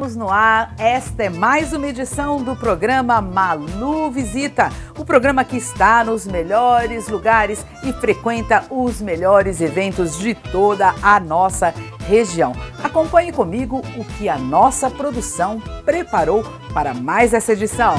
Estamos no ar. Esta é mais uma edição do programa Malu Visita. O programa que está nos melhores lugares e frequenta os melhores eventos de toda a nossa região. Acompanhe comigo o que a nossa produção preparou para mais essa edição.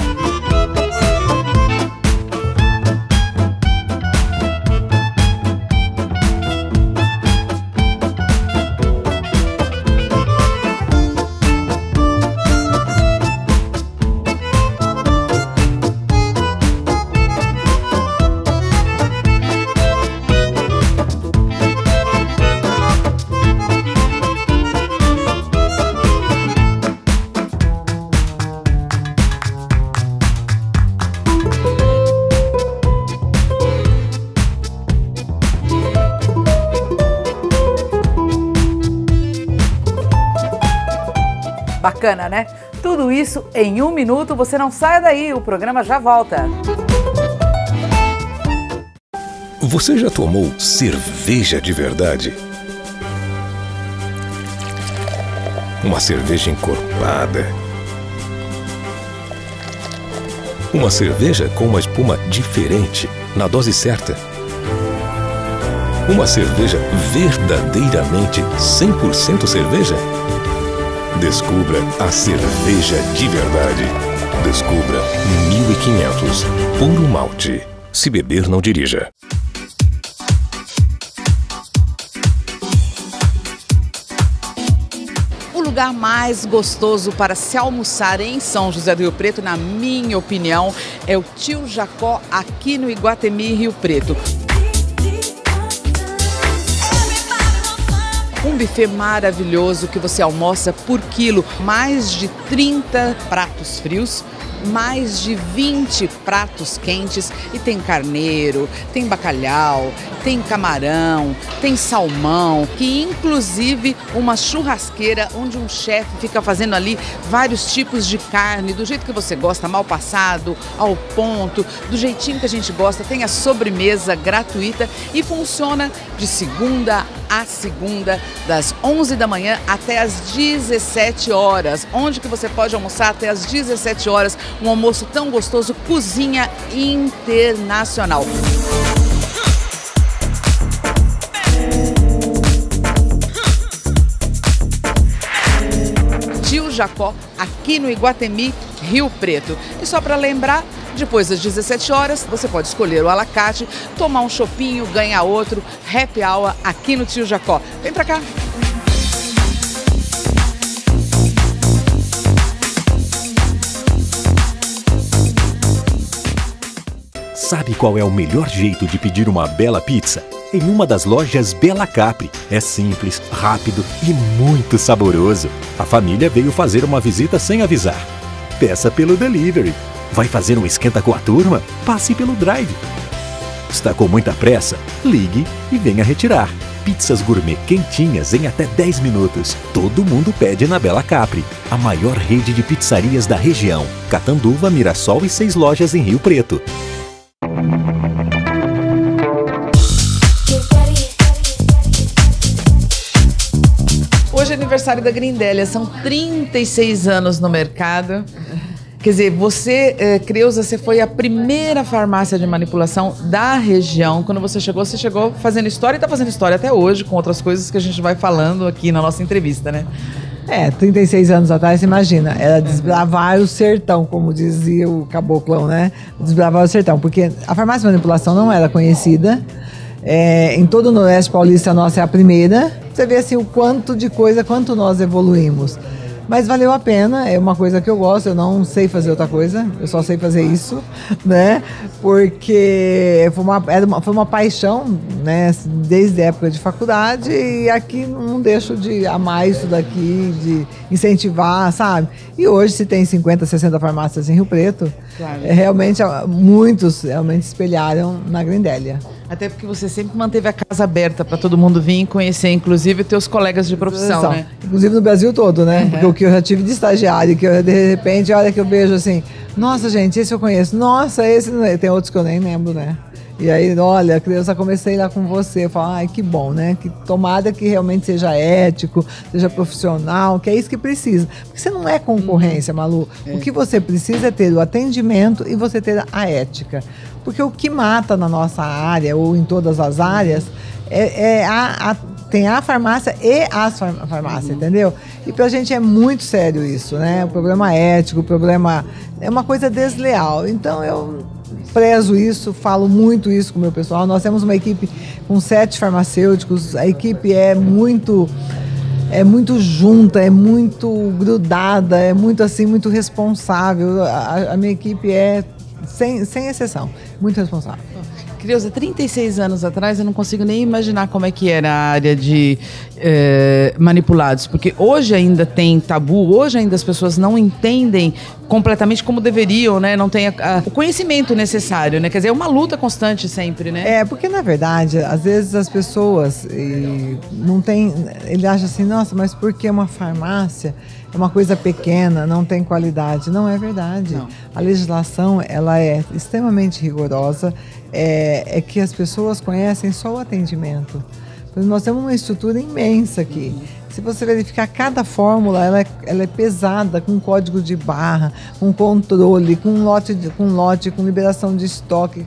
Bacana, né? Tudo isso em um minuto. Você não sai daí, o programa já volta. Você já tomou cerveja de verdade? Uma cerveja encorpada. Uma cerveja com uma espuma diferente, na dose certa. Uma cerveja verdadeiramente 100% cerveja? Descubra a cerveja de verdade. Descubra 1500 Puro Malte. Se beber, não dirija. O lugar mais gostoso para se almoçar em São José do Rio Preto, na minha opinião, é o Tio Jacó, aqui no Iguatemi Rio Preto. Um buffet maravilhoso que você almoça por quilo, mais de 30 pratos frios mais de 20 pratos quentes e tem carneiro, tem bacalhau, tem camarão, tem salmão, que inclusive uma churrasqueira onde um chefe fica fazendo ali vários tipos de carne, do jeito que você gosta, mal passado, ao ponto, do jeitinho que a gente gosta. Tem a sobremesa gratuita e funciona de segunda a segunda, das 11 da manhã até as 17 horas. Onde que você pode almoçar até as 17 horas? Um almoço tão gostoso, cozinha internacional. Tio Jacó, aqui no Iguatemi, Rio Preto. E só para lembrar, depois das 17 horas, você pode escolher o alacate, tomar um chopinho, ganhar outro, happy hour aqui no Tio Jacó. Vem para cá. Sabe qual é o melhor jeito de pedir uma bela pizza? Em uma das lojas Bela Capri. É simples, rápido e muito saboroso. A família veio fazer uma visita sem avisar. Peça pelo delivery. Vai fazer um esquenta com a turma? Passe pelo drive. Está com muita pressa? Ligue e venha retirar. Pizzas gourmet quentinhas em até 10 minutos. Todo mundo pede na Bela Capri, a maior rede de pizzarias da região. Catanduva, Mirassol e seis lojas em Rio Preto. Hoje é aniversário da Grindelia, são 36 anos no mercado. Quer dizer, você, eh, Creuza, você foi a primeira farmácia de manipulação da região. Quando você chegou, você chegou fazendo história e está fazendo história até hoje, com outras coisas que a gente vai falando aqui na nossa entrevista, né? É, 36 anos atrás, imagina, era desbravar o sertão, como dizia o caboclão, né? Desbravar o sertão, porque a farmácia de manipulação não era conhecida. É, em todo o Noroeste Paulista, a nossa é a primeira. Você vê assim o quanto de coisa, quanto nós evoluímos. Mas valeu a pena, é uma coisa que eu gosto, eu não sei fazer outra coisa, eu só sei fazer isso, né? Porque foi uma, era uma, foi uma paixão, né? Desde a época de faculdade e aqui não deixo de amar isso daqui, de incentivar, sabe? E hoje se tem 50, 60 farmácias em Rio Preto, Claro. é, realmente muitos realmente espelharam na Grindélia. Até porque você sempre manteve a casa aberta para todo mundo vir e conhecer, inclusive teus colegas de profissão, né? Inclusive no Brasil todo, né? Porque o que eu já tive de estagiário, que eu, de repente, olha que eu vejo assim, nossa gente, esse eu conheço, nossa, esse é. tem outros que eu nem lembro, né? E aí, olha, criança, comecei lá com você. Eu falo, ai, que bom, né? Que tomada que realmente seja ético, seja profissional, que é isso que precisa. Porque você não é concorrência, Malu. É. O que você precisa é ter o atendimento e você ter a ética. Porque o que mata na nossa área, ou em todas as áreas, é, é a, a tem a farmácia e as farmácias, uhum. entendeu? E pra gente é muito sério isso, né? O problema ético, o problema. É uma coisa desleal. Então eu prezo isso, falo muito isso com o meu pessoal. Nós temos uma equipe com sete farmacêuticos, a equipe é muito é muito junta, é muito grudada, é muito assim, muito responsável. A, a minha equipe é, sem, sem exceção, muito responsável. Creuza, 36 anos atrás eu não consigo nem imaginar como é que era a área de é, manipulados, porque hoje ainda tem tabu, hoje ainda as pessoas não entendem completamente como deveriam, né? Não tem a, a, o conhecimento necessário, né? Quer dizer, é uma luta constante sempre, né? É, porque na verdade, às vezes as pessoas não tem, ele acha assim, nossa, mas por que uma farmácia? é uma coisa pequena, não tem qualidade. Não é verdade. Não. A legislação ela é extremamente rigorosa, é, é, que as pessoas conhecem só o atendimento. Nós temos uma estrutura imensa aqui. Se você verificar cada fórmula, ela é, ela é pesada, com código de barra, com controle, com lote, de, com lote, com liberação de estoque.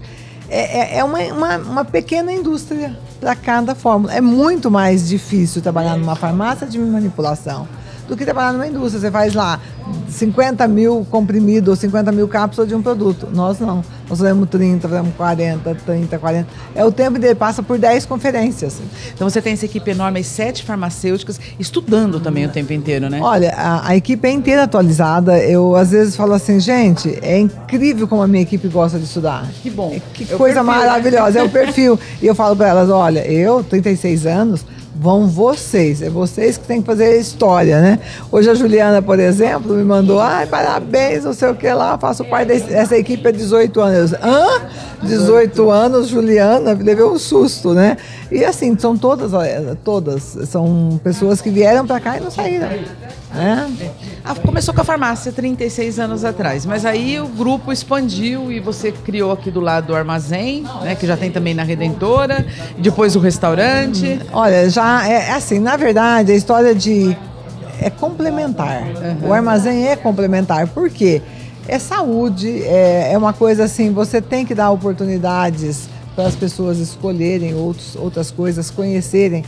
É, é, é uma, uma, uma pequena indústria para cada fórmula. É muito mais difícil trabalhar numa farmácia de manipulação do que trabalhar numa indústria. Você faz lá 50 mil comprimidos ou 50 mil cápsulas de um produto. Nós não. Nós fazemos 30, fazemos 40, 30, 40. É o tempo dele, passa por 10 conferências. Então você tem essa equipe enorme, sete farmacêuticas, estudando também o tempo inteiro, né? Olha, a, a, equipe é inteira atualizada. Eu às vezes falo assim, gente, é incrível como a minha equipe gosta de estudar. Que bom. Que é coisa perfil, né? maravilhosa, né? é o perfil. e eu falo para elas, olha, eu, 36 anos, vão vocês, é vocês que têm que fazer a história, né? Hoje a Juliana, por exemplo, me mandou, ai, parabéns, não sei o que lá, faço parte dessa equipe há 18 anos. Hã? 18 anos, Juliana, levei um susto, né? E assim, são todas, todas, são pessoas que vieram para cá e não saíram. Né? Ah, começou com a farmácia 36 anos atrás, mas aí o grupo expandiu e você criou aqui do lado o armazém, né, que já tem também na Redentora, depois o restaurante. Olha, já é, é assim, na verdade, a história de é complementar. Uhum. O armazém é complementar. Por quê? É saúde, é, é uma coisa assim, você tem que dar oportunidades para as pessoas escolherem outros, outras coisas, conhecerem.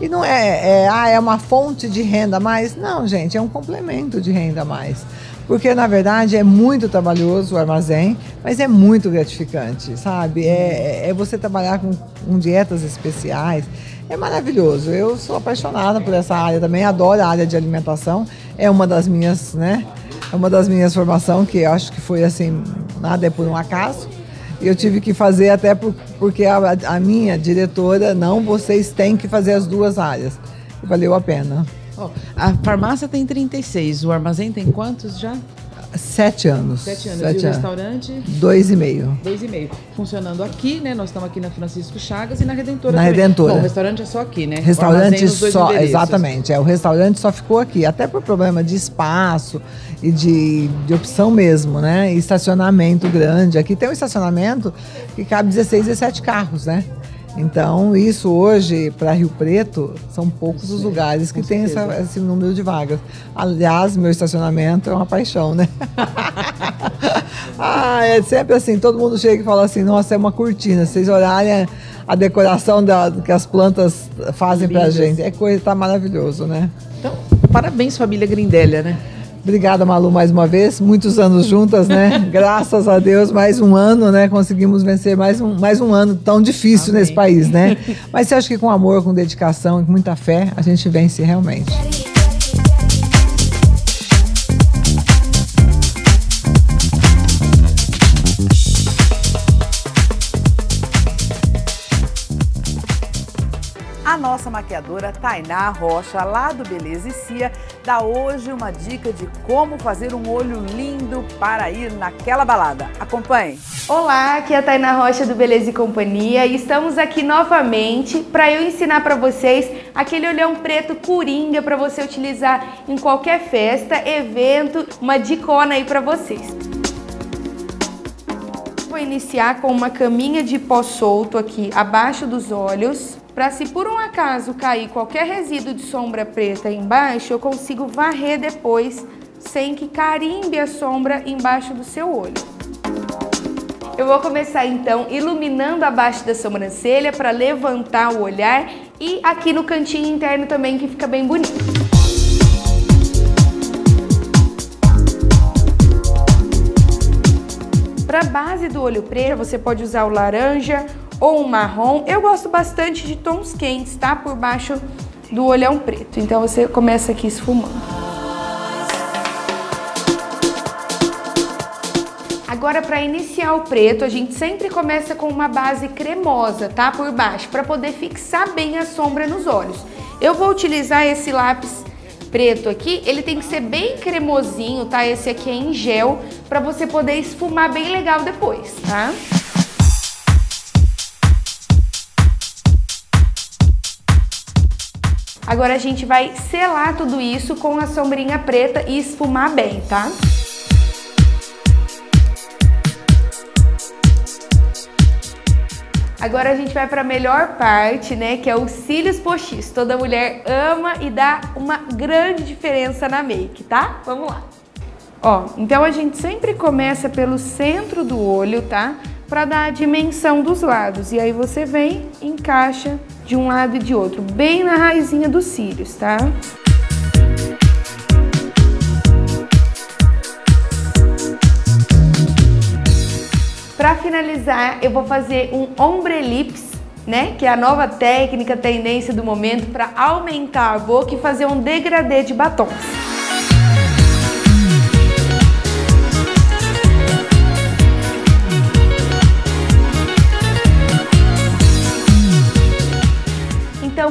E não é, é, ah, é uma fonte de renda a mais. Não, gente, é um complemento de renda a mais. Porque, na verdade, é muito trabalhoso o armazém, mas é muito gratificante, sabe? É, é, é você trabalhar com, com dietas especiais. É maravilhoso. Eu sou apaixonada por essa área também, adoro a área de alimentação. É uma das minhas, né? É uma das minhas formações que eu acho que foi assim, nada é por um acaso. Eu tive que fazer até por, porque a, a, minha diretora, não, vocês têm que fazer as duas áreas. Valeu a pena. Oh, a farmácia tem 36, o armazém tem quantos já? Sete anos. Sete anos. Sete e o restaurante? Dois e meio. Dois e meio. Funcionando aqui, né? Nós estamos aqui na Francisco Chagas e na Redentora Na também. Redentora. Bom, o restaurante é só aqui, né? Restaurante só, exatamente. É, o restaurante só ficou aqui, até por problema de espaço e de, de opção mesmo, né? E estacionamento grande. Aqui tem um estacionamento que cabe 16, 17 carros, né? Então, isso hoje, para Rio Preto, são poucos os lugares que tem essa, esse número de vagas. Aliás, meu estacionamento é uma paixão, né? ah, é sempre assim, todo mundo chega e fala assim, nossa, é uma cortina. Vocês olharem a decoração da, que as plantas fazem para a gente, é coisa, tá maravilhoso, né? Então, parabéns, família Grindélia, né? Obrigada, Malu, mais uma vez. Muitos anos juntas, né? Graças a Deus, mais um ano, né? Conseguimos vencer mais um, mais um ano tão difícil Amém. nesse país, né? Mas eu acho que com amor, com dedicação e com muita fé, a gente vence realmente. Nossa maquiadora Tainá Rocha, lá do Beleza e Cia, dá hoje uma dica de como fazer um olho lindo para ir naquela balada. Acompanhe! Olá, aqui é a Tainá Rocha do Beleza e Companhia e estamos aqui novamente para eu ensinar para vocês aquele olhão preto coringa para você utilizar em qualquer festa, evento, uma dicona aí para vocês. vou iniciar com uma caminha de pó solto aqui abaixo dos olhos, para se por um acaso cair qualquer resíduo de sombra preta embaixo, eu consigo varrer depois sem que carimbe a sombra embaixo do seu olho. Eu vou começar então iluminando abaixo da sobrancelha para levantar o olhar e aqui no cantinho interno também que fica bem bonito. Para base do olho preto, você pode usar o laranja ou o marrom. Eu gosto bastante de tons quentes, tá? Por baixo do olhão preto. Então você começa aqui esfumando. Agora, para iniciar o preto, a gente sempre começa com uma base cremosa, tá? Por baixo, para poder fixar bem a sombra nos olhos. Eu vou utilizar esse lápis preto aqui, ele tem que ser bem cremosinho, tá? Esse aqui é em gel, para você poder esfumar bem legal depois, tá? Agora a gente vai selar tudo isso com a sombrinha preta e esfumar bem, tá? Agora a gente vai para a melhor parte, né, que é os cílios postiços. Toda mulher ama e dá uma grande diferença na make, tá? Vamos lá. Ó, então a gente sempre começa pelo centro do olho, tá? Para dar a dimensão dos lados. E aí você vem, encaixa de um lado e de outro, bem na raizinha dos cílios, tá? Para finalizar, eu vou fazer um ombrelips, né? Que é a nova técnica, tendência do momento para aumentar a boca e fazer um degradê de batons.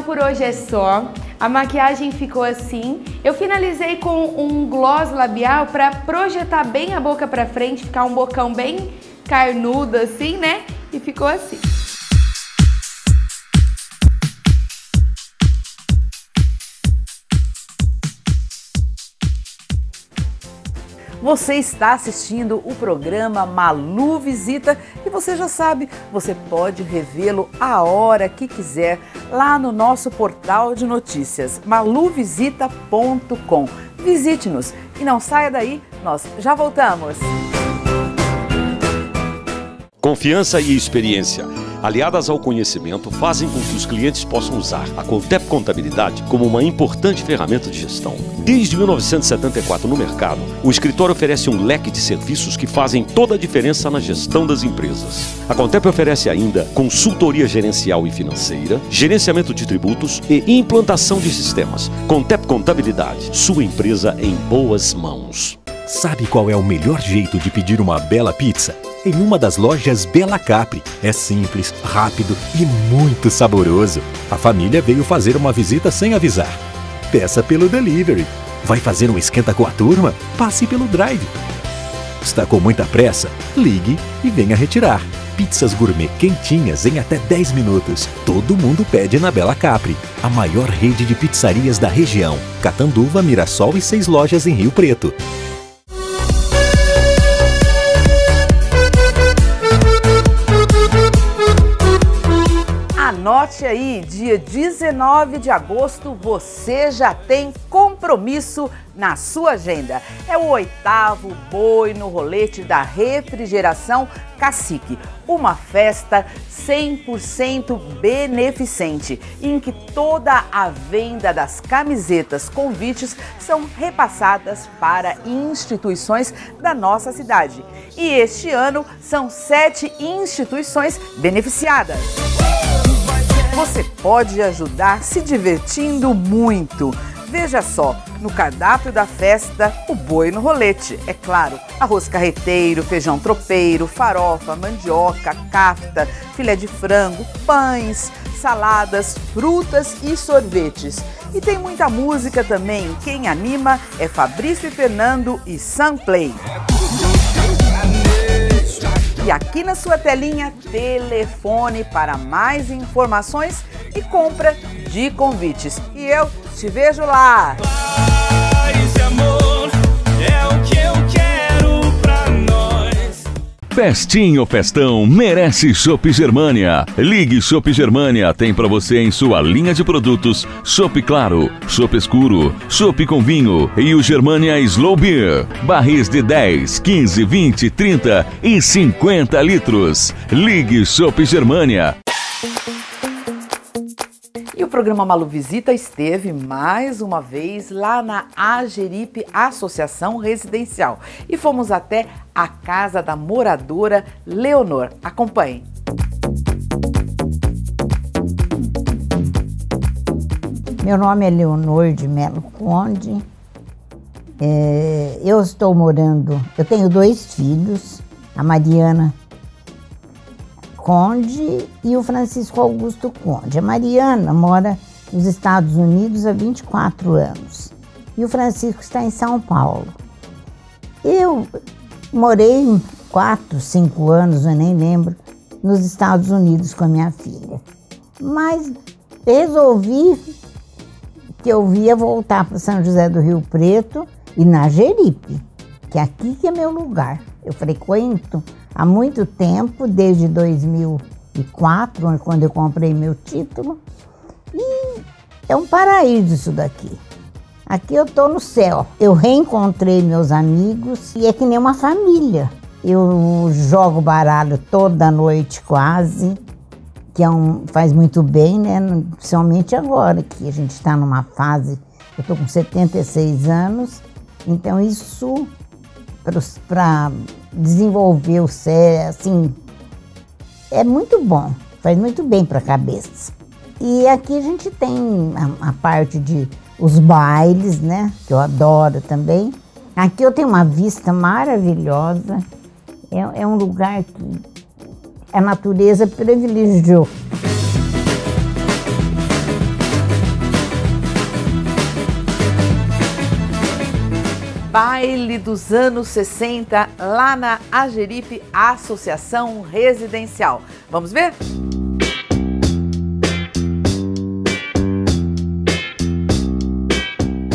Por hoje é só. A maquiagem ficou assim. Eu finalizei com um gloss labial para projetar bem a boca para frente, ficar um bocão bem carnudo assim, né? E ficou assim. Você está assistindo o programa Malu Visita e você já sabe, você pode revê-lo a hora que quiser lá no nosso portal de notícias maluvisita.com. Visite-nos e não saia daí, nós já voltamos. Confiança e experiência, aliadas ao conhecimento, fazem com que os clientes possam usar a Contep Contabilidade como uma importante ferramenta de gestão. Desde 1974 no mercado, o escritório oferece um leque de serviços que fazem toda a diferença na gestão das empresas. A Contep oferece ainda consultoria gerencial e financeira, gerenciamento de tributos e implantação de sistemas. Contep Contabilidade, sua empresa em boas mãos. Sabe qual é o melhor jeito de pedir uma bela pizza? Em uma das lojas Bela Capri. É simples, rápido e muito saboroso. A família veio fazer uma visita sem avisar. Peça pelo delivery. Vai fazer um esquenta com a turma? Passe pelo drive. Está com muita pressa? Ligue e venha retirar. Pizzas gourmet quentinhas em até 10 minutos. Todo mundo pede na Bela Capri, a maior rede de pizzarias da região. Catanduva, Mirassol e seis lojas em Rio Preto. Anote aí, dia 19 de agosto você já tem compromisso na sua agenda. É o oitavo boi no rolete da refrigeração Cacique, uma festa 100% beneficente, em que toda a venda das camisetas convites são repassadas para instituições da nossa cidade. E este ano são sete instituições beneficiadas. Você pode ajudar se divertindo muito. Veja só, no cardápio da festa, o boi no rolete, é claro. Arroz carreteiro, feijão tropeiro, farofa, mandioca, cafta, filé de frango, pães, saladas, frutas e sorvetes. E tem muita música também. Quem anima é Fabrício e Fernando e Sunplay. Aqui na sua telinha, telefone para mais informações e compra de convites. E eu te vejo lá! Paz e amor é o que eu. Festinho Festão merece Shop Germania. Ligue Shop Germania tem para você em sua linha de produtos Shop Claro, Shop Escuro, Shop com vinho e o Germania Slow Beer. Barris de 10, 15, 20, 30 e 50 litros. Ligue Shop Germania. E o programa Malu Visita esteve mais uma vez lá na Ageripe Associação Residencial e fomos até a casa da moradora Leonor. Acompanhe. Meu nome é Leonor de Melo Conde. É, eu estou morando, eu tenho dois filhos, a Mariana Conde e o Francisco Augusto Conde. A Mariana mora nos Estados Unidos há 24 anos e o Francisco está em São Paulo. Eu morei quatro, cinco anos, eu nem lembro, nos Estados Unidos com a minha filha. Mas resolvi que eu via voltar para São José do Rio Preto e na Jeripe, que é aqui que é meu lugar. Eu frequento há muito tempo, desde 2004, quando eu comprei meu título. E é um paraíso isso daqui. Aqui eu tô no céu. Eu reencontrei meus amigos e é que nem uma família. Eu jogo baralho toda noite quase, que é um, faz muito bem, né? Principalmente agora que a gente está numa fase. Eu tô com 76 anos, então isso para desenvolver o cérebro, assim, é muito bom, faz muito bem para a cabeça. E aqui a gente tem a, a, parte de os bailes, né, que eu adoro também. Aqui eu tenho uma vista maravilhosa, é, é um lugar que a natureza privilegiou. Baile dos anos 60 lá na Ageripe Associação Residencial. Vamos ver?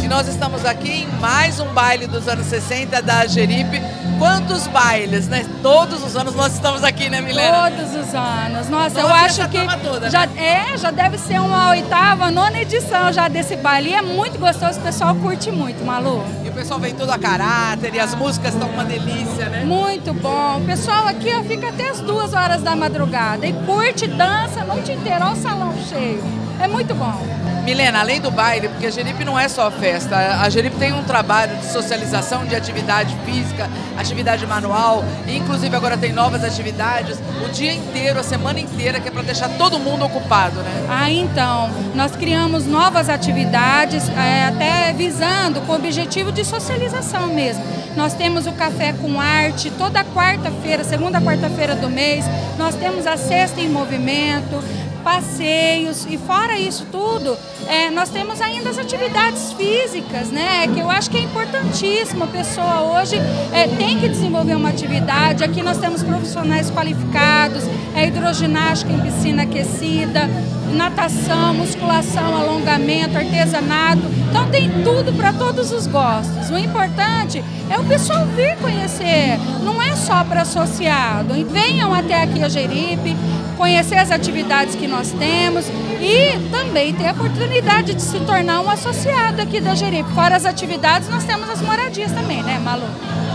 E nós estamos aqui em mais um baile dos anos 60 da Ageripe quantos bailes, né? Todos os anos nós estamos aqui, né, Milena? Todos os anos. Nossa, Nossa eu acho que toda, já né? é, já deve ser uma oitava, nona edição já desse baile. E é muito gostoso, o pessoal curte muito, Malu. Pessoal vem todo a caráter e as músicas estão uma delícia, né? Muito bom. O pessoal aqui ó, fica até as duas horas da madrugada e curte, dança a noite inteira, olha o salão cheio. É muito bom. Milena, além do baile, porque a Geripe não é só festa, a Geripe tem um trabalho de socialização, de atividade física, atividade manual, inclusive agora tem novas atividades, o dia inteiro, a semana inteira, que é para deixar todo mundo ocupado, né? Ah, então, nós criamos novas atividades, é, até visando com o objetivo de socialização mesmo. Nós temos o café com arte toda quarta-feira, segunda quarta-feira do mês, nós temos a sexta em movimento, passeios e fora isso tudo, é, nós temos ainda as atividades físicas, né? Que eu acho que é importantíssimo. A pessoa hoje é, tem que desenvolver uma atividade. Aqui nós temos profissionais qualificados, é hidroginástica em piscina aquecida, natação, musculação, alongamento, artesanato. Então tem tudo para todos os gostos. O importante é o pessoal vir conhecer, não é só para associado. Venham até aqui a Jeripe, conhecer as atividades que nós temos e também ter a oportunidade de se tornar um associado aqui da Jeripe. Fora as atividades, nós temos as moradias também, né, Malu?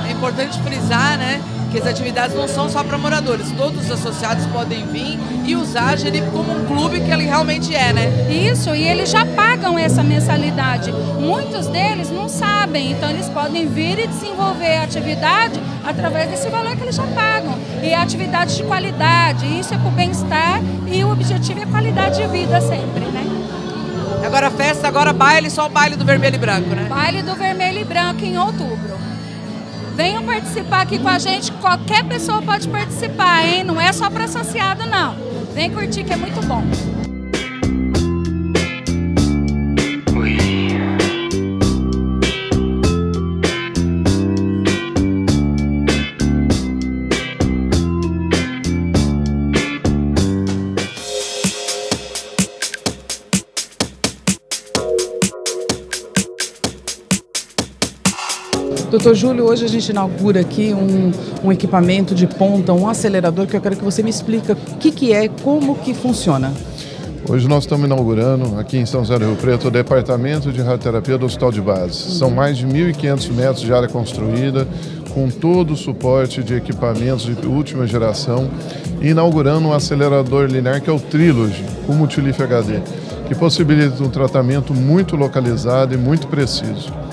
É importante frisar, né, que as atividades não são só para moradores, todos os associados podem vir e usar a Jeripe como um clube que ele realmente é, né? Isso, e eles já pagam essa mensalidade. Muitos deles não sabem, então eles podem vir e desenvolver a atividade através desse valor que eles já pagam. E é atividade de qualidade, isso é para o bem-estar e o objetivo é qualidade de vida sempre, né? Agora festa, agora baile, só o baile do vermelho e branco, né? Baile do vermelho e branco em outubro. Venham participar aqui com a gente, qualquer pessoa pode participar, hein? Não é só para associado, não. Vem curtir que é muito bom. Doutor Júlio, hoje a gente inaugura aqui um, um equipamento de ponta, um acelerador, que eu quero que você me explique o que, que é, como que funciona. Hoje nós estamos inaugurando aqui em São José do Rio Preto o Departamento de Radioterapia do Hospital de Base. São mais de 1.500 metros de área construída, com todo o suporte de equipamentos de última geração, e inaugurando um acelerador linear que é o Trilogy, com Multilif HD, que possibilita um tratamento muito localizado e muito preciso.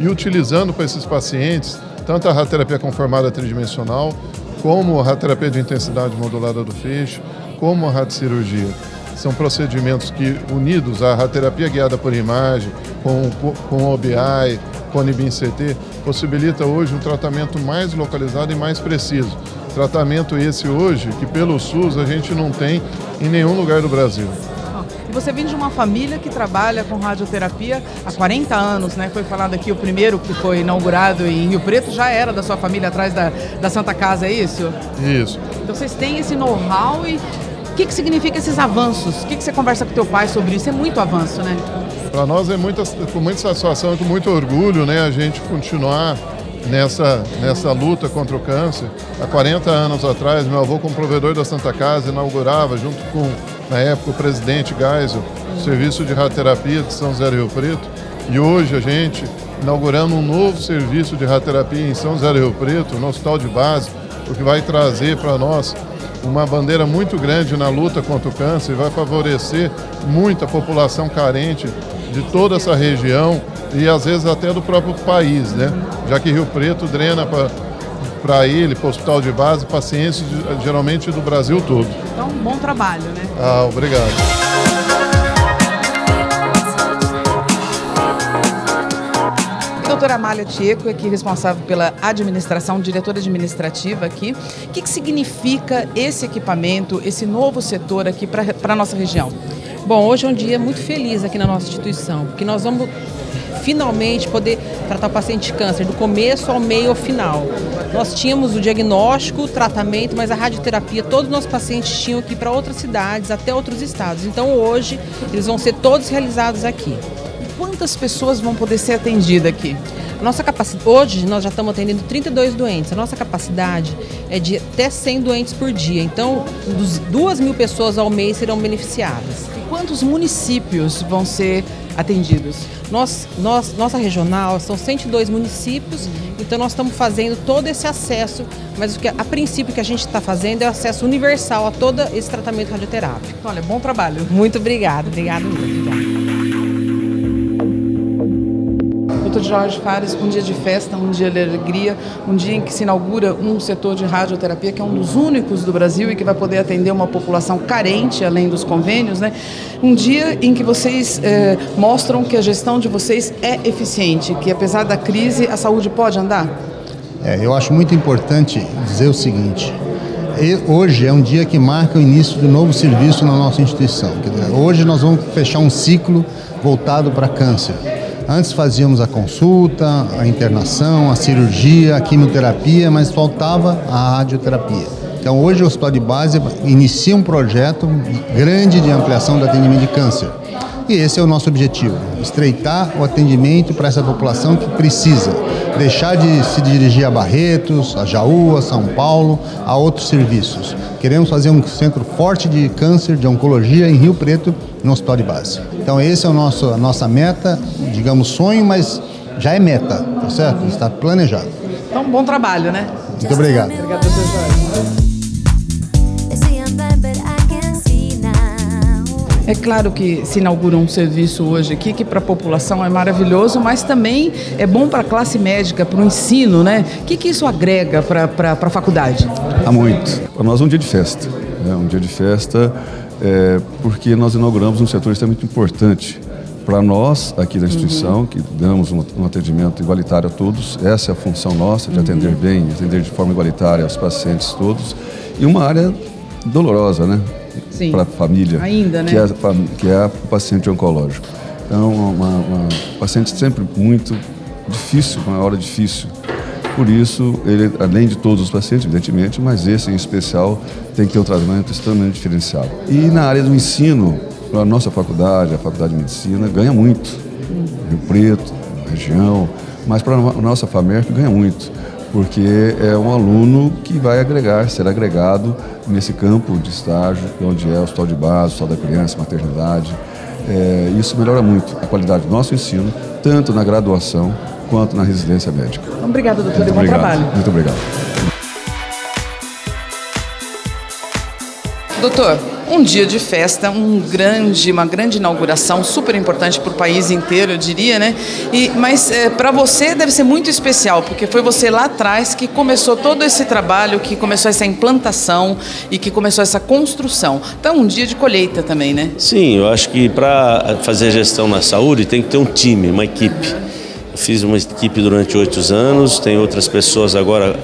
E utilizando para esses pacientes tanto a radioterapia conformada tridimensional, como a radioterapia de intensidade modulada do feixe, como a radiocirurgia. São procedimentos que, unidos à radioterapia guiada por imagem, com, com o OBI, com NIBIN-CT, possibilita hoje um tratamento mais localizado e mais preciso. Tratamento esse hoje que pelo SUS a gente não tem em nenhum lugar do Brasil. Você vem de uma família que trabalha com radioterapia há 40 anos, né? Foi falado aqui o primeiro que foi inaugurado em Rio Preto, já era da sua família atrás da, da Santa Casa, é isso? Isso. Então vocês têm esse know-how e o que, que significa esses avanços? O que, que você conversa com teu pai sobre isso? É muito avanço, né? Para nós é muita, com muita satisfação e com muito orgulho, né? A gente continuar nessa, nessa luta contra o câncer. Há 40 anos atrás, meu avô, como provedor da Santa Casa, inaugurava, junto com, na época, o presidente Geisel, o serviço de radioterapia de São José do Rio Preto. E hoje a gente inaugurando um novo serviço de radioterapia em São José do Rio Preto, no Hospital de Base, o que vai trazer para nós uma bandeira muito grande na luta contra o câncer e vai favorecer muito a população carente de toda essa região e às vezes até do próprio país, né? Já que Rio Preto drena para ele, para o hospital de base, pacientes de, geralmente do Brasil todo. Então, um bom trabalho, né? Ah, obrigado. doutora Amália Tieco, aqui responsável pela administração, diretora administrativa aqui. O que, que significa esse equipamento, esse novo setor aqui para a nossa região? Bom, hoje é um dia muito feliz aqui na nossa instituição, porque nós vamos finalmente poder tratar o paciente de câncer do começo ao meio ao final. Nós tínhamos o diagnóstico, o tratamento, mas a radioterapia, todos os nossos pacientes tinham que ir para outras cidades, até outros estados. Então hoje eles vão ser todos realizados aqui quantas pessoas vão poder ser atendidas aqui? Nossa capacidade, hoje nós já estamos atendendo 32 doentes. A nossa capacidade é de até 100 doentes por dia. Então, dos 2 mil pessoas ao mês serão beneficiadas. E quantos municípios vão ser atendidos? Nós, nós, nossa regional são 102 municípios, então nós estamos fazendo todo esse acesso, mas o que, a princípio que a gente está fazendo é o acesso universal a todo esse tratamento radioterápico. Olha, bom trabalho. Muito obrigada, obrigada muito. Obrigada. Dr. Jorge Fares, um dia de festa, um dia de alegria, um dia em que se inaugura um setor de radioterapia que é um dos únicos do Brasil e que vai poder atender uma população carente, além dos convênios, né? Um dia em que vocês eh, mostram que a gestão de vocês é eficiente, que apesar da crise, a saúde pode andar? É, eu acho muito importante dizer o seguinte, hoje é um dia que marca o início de um novo serviço na nossa instituição. Hoje nós vamos fechar um ciclo voltado para câncer. Antes fazíamos a consulta, a internação, a cirurgia, a quimioterapia, mas faltava a radioterapia. Então hoje o Hospital de Base inicia um projeto grande de ampliação do atendimento de câncer. E esse é o nosso objetivo: estreitar o atendimento para essa população que precisa, deixar de se dirigir a Barretos, a Jaú, a São Paulo, a outros serviços. Queremos fazer um centro forte de câncer, de oncologia em Rio Preto, no hospital de base. Então, esse é o nosso, a nossa meta, digamos sonho, mas já é meta, tá certo? Está planejado. Então, bom trabalho, né? Muito obrigado. Obrigado, professor. É claro que se inaugura um serviço hoje aqui que para a população é maravilhoso, mas também é bom para a classe médica, para o ensino, né? O que, que isso agrega para a faculdade? Há muito. Para nós é um dia de festa. É um dia de festa é, porque nós inauguramos um setor extremamente importante para nós aqui da instituição, uhum. que damos um, um, atendimento igualitário a todos. Essa é a função nossa, de atender uhum. bem, atender de forma igualitária aos pacientes todos. E uma área dolorosa, né? Para a família, Ainda, né? que, é, que é o paciente oncológico. Então, uma, uma paciente sempre muito difícil, uma hora difícil. Por isso, ele, além de todos os pacientes, evidentemente, mas esse em especial tem que ter um tratamento extremamente diferenciado. E na área do ensino, a nossa faculdade, a Faculdade de Medicina, ganha muito. Rio Preto, região, mas para a nossa FAMERP ganha muito, porque é um aluno que vai agregar, será agregado nesse campo de estágio, onde é o hospital de base, o hospital da criança, maternidade. É, isso melhora muito a qualidade do nosso ensino, tanto na graduação quanto na residência médica. Obrigado, doutor, muito e bom obrigado. trabalho. Muito obrigado. Doutor, um dia de festa, um grande, uma grande inauguração, super importante para o país inteiro, eu diria, né? E, mas é, para você deve ser muito especial, porque foi você lá atrás que começou todo esse trabalho, que começou essa implantação e que começou essa construção. Então, um dia de colheita também, né? Sim, eu acho que para fazer gestão na saúde tem que ter um time, uma equipe. Eu fiz uma equipe durante oito anos, tem outras pessoas agora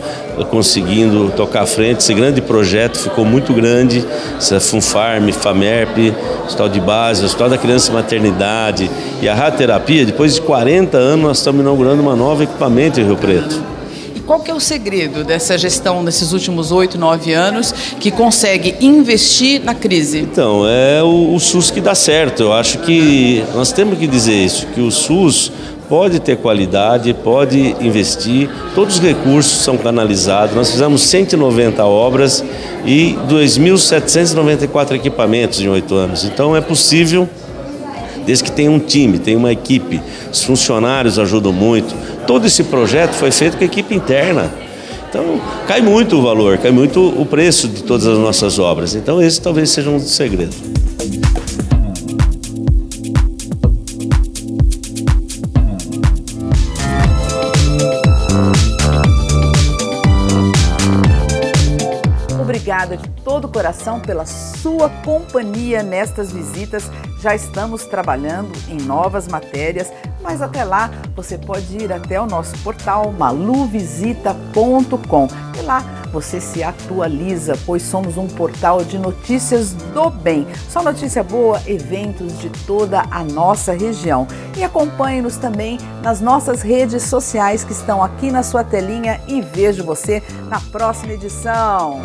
conseguindo tocar à frente. Esse grande projeto ficou muito grande, essa Funfarm, Famerp, Hospital de Base, Hospital da Criança e Maternidade e a radioterapia. Depois de 40 anos, nós estamos inaugurando uma nova equipamento em Rio Preto. E qual que é o segredo dessa gestão nesses últimos oito, nove anos que consegue investir na crise? Então, é o, o SUS que dá certo. Eu acho que nós temos que dizer isso, que o SUS pode ter qualidade, pode investir, todos os recursos são canalizados. Nós fizemos 190 obras e 2.794 equipamentos em oito anos. Então é possível, desde que tenha um time, tenha uma equipe, os funcionários ajudam muito. Todo esse projeto foi feito com a equipe interna. Então cai muito o valor, cai muito o preço de todas as nossas obras. Então esse talvez seja um dos segredos. Obrigada de todo o coração pela sua companhia nestas visitas. Já estamos trabalhando em novas matérias, mas até lá você pode ir até o nosso portal maluvisita.com. E lá você se atualiza, pois somos um portal de notícias do bem. Só notícia boa, eventos de toda a nossa região. E acompanhe-nos também nas nossas redes sociais que estão aqui na sua telinha e vejo você na próxima edição.